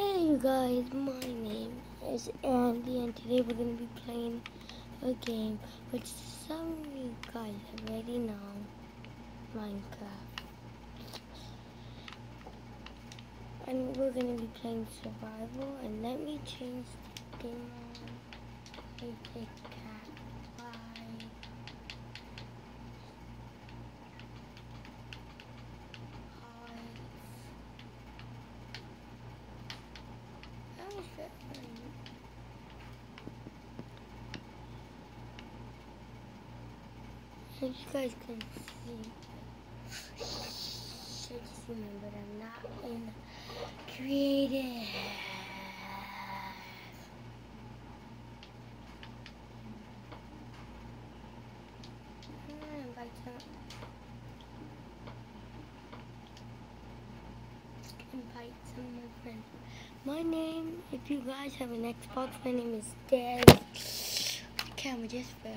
Hey you guys, my name is Andy and today we're going to be playing a game which some of you guys already know, Minecraft. And we're going to be playing survival and let me change the game. Let me cat. As you guys can see, should just remember I'm not in creative. Invite invite some of my friends. My name, if you guys have an Xbox, my name is Dad. The camera just fell.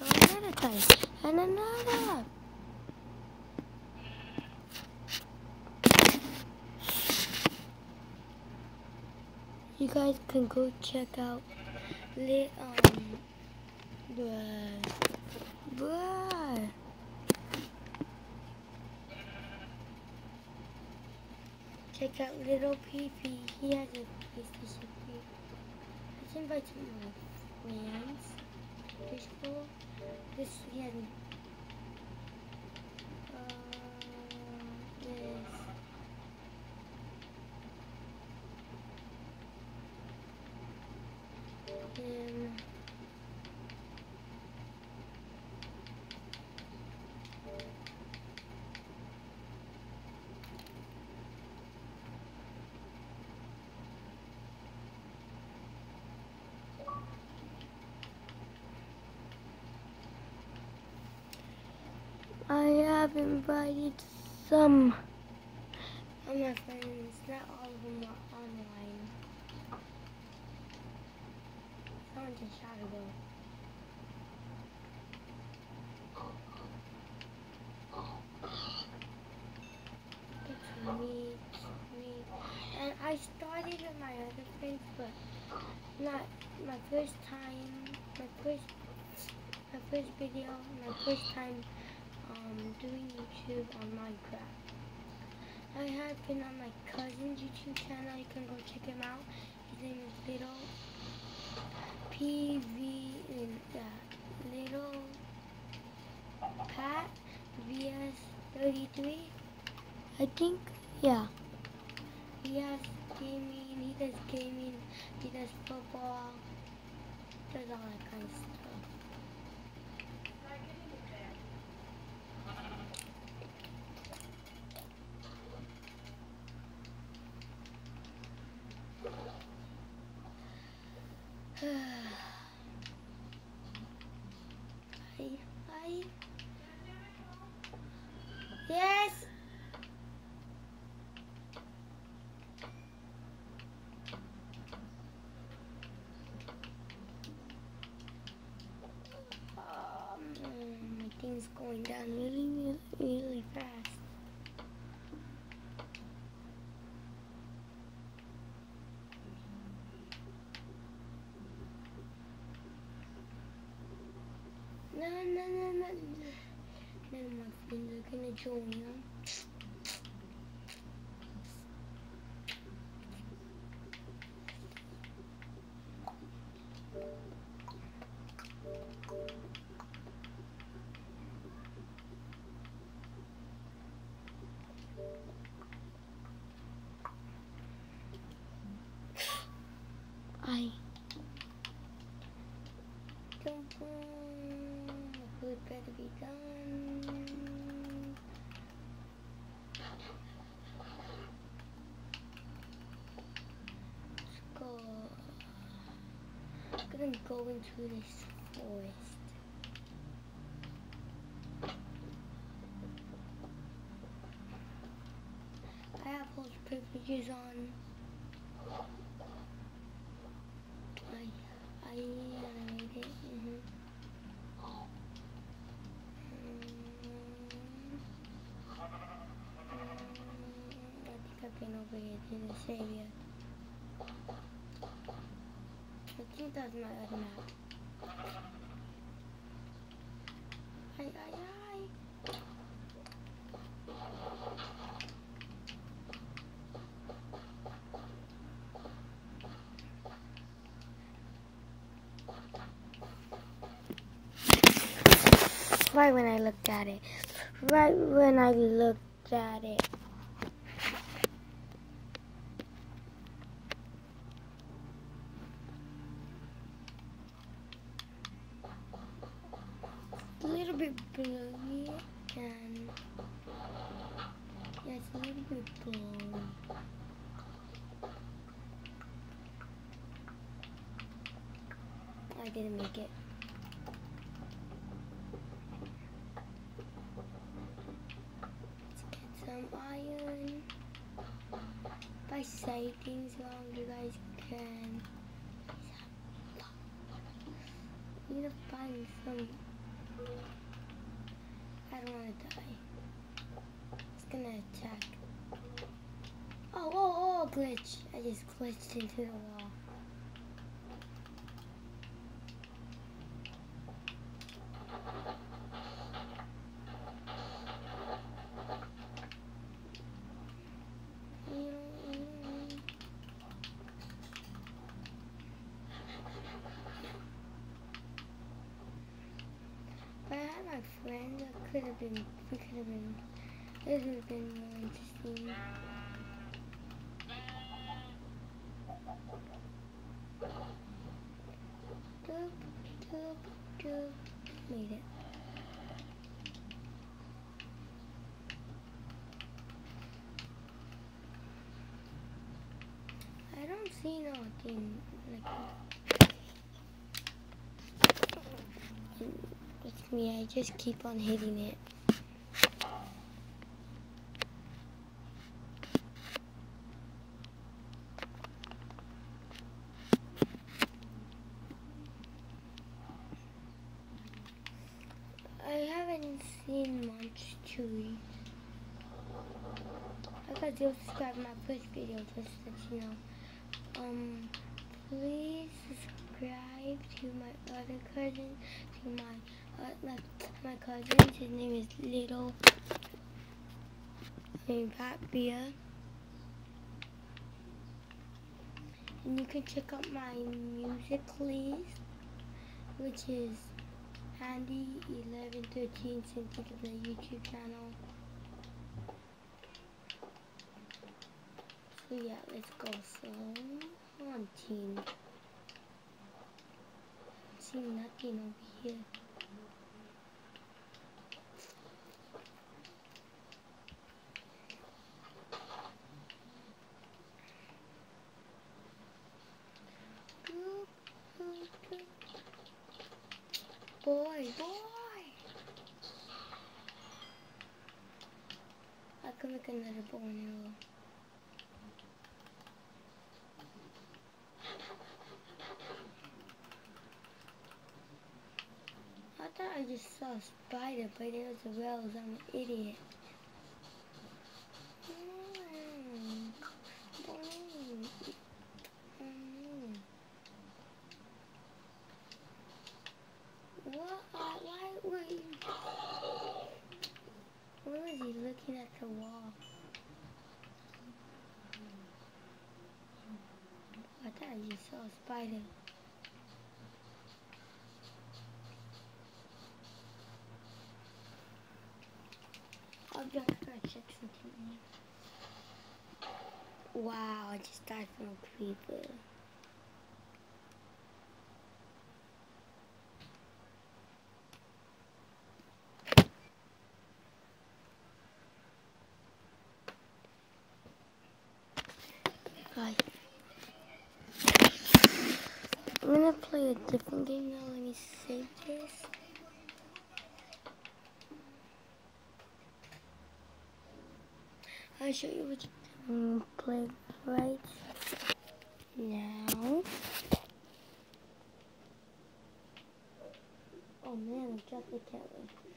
Another time, and another. You guys can go check out lit um check out little Peepee. He has a PlayStation 3. Let's invite my friends. This he has uh, this. I have invited some of my friends. Not all of them are online. Just shot a. It's me, it's me. And I started with my other friends, but not my first time, my first, my first video, my first time um, doing YouTube on Minecraft. I have been on my cousin's YouTube channel. You can go check him out. His name is Little PV in uh, Little Pat VS 33. I think, yeah. He has gaming. He does gaming. He does football. Does all that kind of stuff. は いはい。My friends are gonna join them. I don't Food better be done. Let's go. I'm gonna go into this forest. I have those privileges on. I, I walking over here. I think that's my other map. Right when I looked at it. Right when I looked at it. a little bit blurry and yeah, it's a little bit blurry. I didn't make it. Let's get some iron. If I say things wrong, you guys can. need to find some I don't want to die. It's gonna attack. Oh, oh, oh, glitch. I just glitched into the wall. Friend, that could have been, we could have been, this would have been more interesting. Made it. I don't see nothing like It's me, I just keep on hitting it. I haven't seen much Chewy. I got to subscribe my first video just let you know. Um, please subscribe to my other cousin, to my uh, my, my cousin. His name is Little. I. And you can check out my music list, which is Andy eleven thirteen sent to the YouTube channel. So yeah, let's go. So on team. See nothing over here. Boy, boy! I can make another bow arrow. I thought I just saw a spider, but it was a rose. I'm an idiot. What? Why were you? Where was he looking at the wall? I thought just saw a spider. Just try to something. Wow, I just died from a creeper. Guys, I'm gonna play a different game now. Let me save this. I'll show you which um, play right now. Oh man, I dropped the camera.